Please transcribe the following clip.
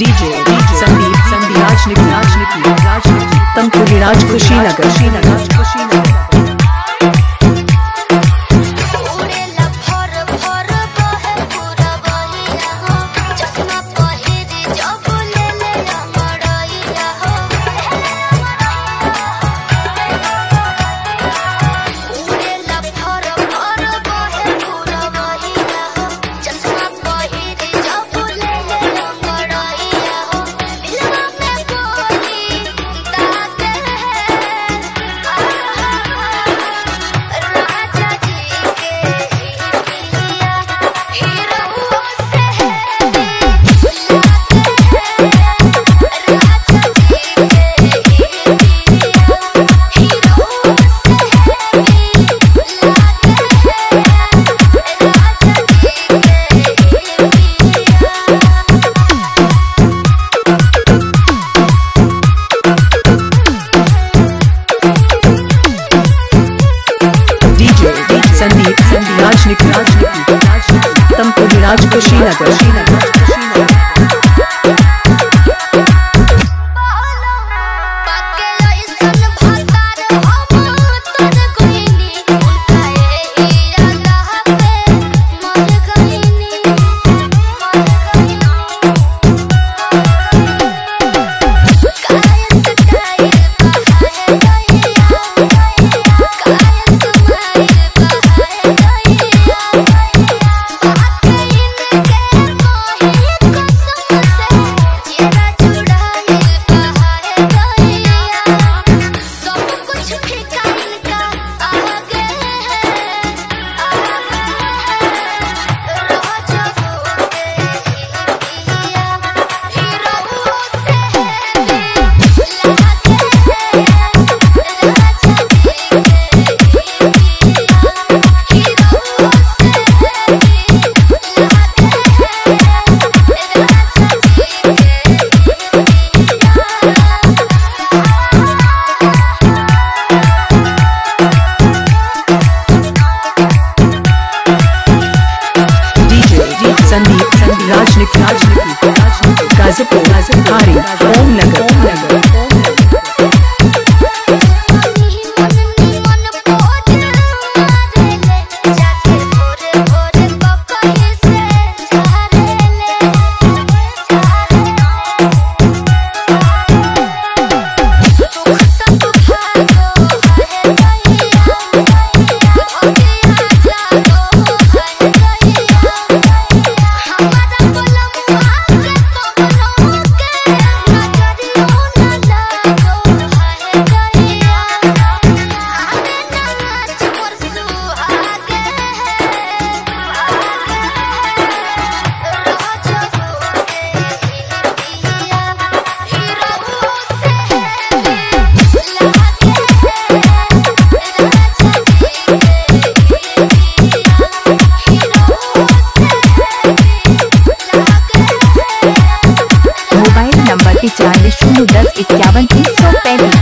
DJ Sandeep Sandeep राजनीति राजनीति राजनिक तमपुरी राज खुशी नगर श्रीनगर नाच निकल तुम तो विराज श्रीनगर श्रीनगर। इक्यावन तीन सौ पैंतीस।